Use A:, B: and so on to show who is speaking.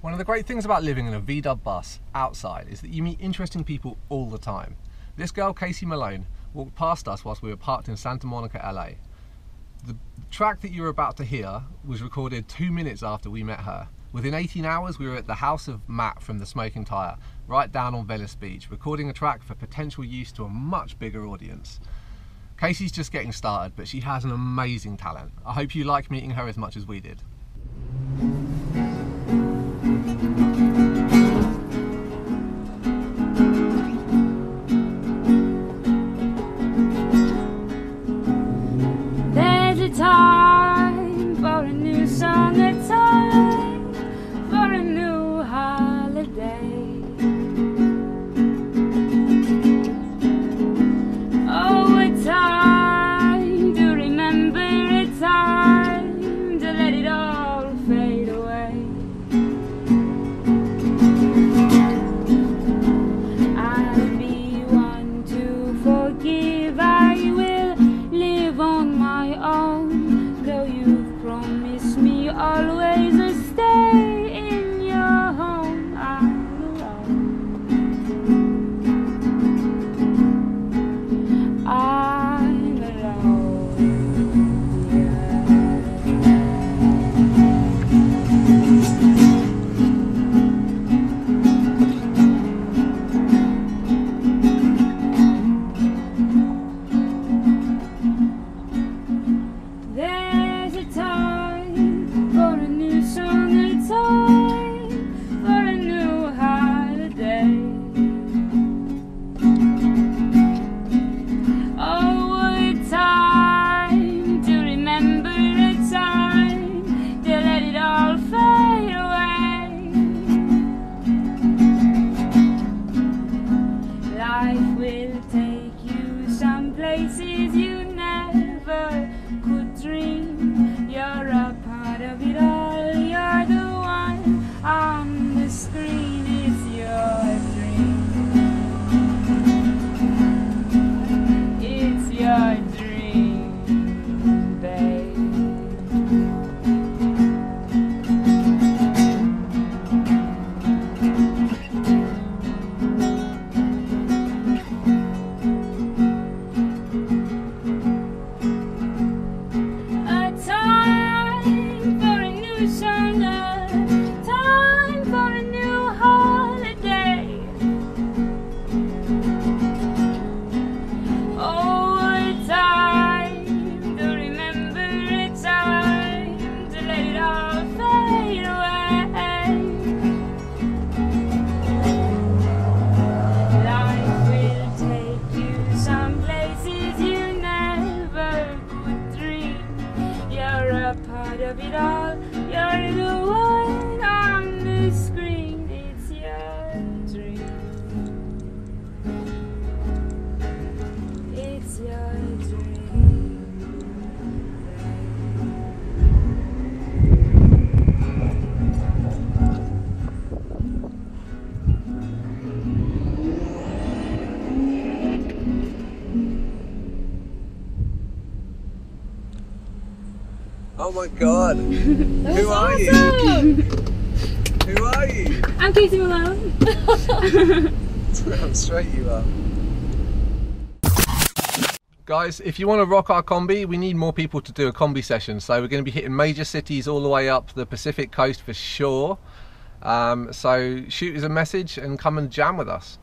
A: One of the great things about living in a VW bus outside is that you meet interesting people all the time. This girl, Casey Malone, walked past us whilst we were parked in Santa Monica, LA. The track that you're about to hear was recorded two minutes after we met her. Within 18 hours, we were at the house of Matt from The Smoking Tire, right down on Venice Beach, recording a track for potential use to a much bigger audience. Casey's just getting started, but she has an amazing talent. I hope you like meeting her as much as we did.
B: There's always of it all. You're the one
A: Oh my god! Who are you? Who are you?
B: I'm Casey Malone.
A: How straight you are. Guys, if you want to rock our combi, we need more people to do a combi session. So we're going to be hitting major cities all the way up the Pacific coast for sure. Um, so shoot us a message and come and jam with us.